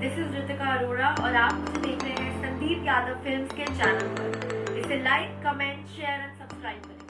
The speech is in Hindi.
दिस इज़ रितिका अरोड़ा और आप मुझे देख रहे हैं संदीप यादव फिल्म्स के चैनल पर। इसे like comment share and subscribe करें।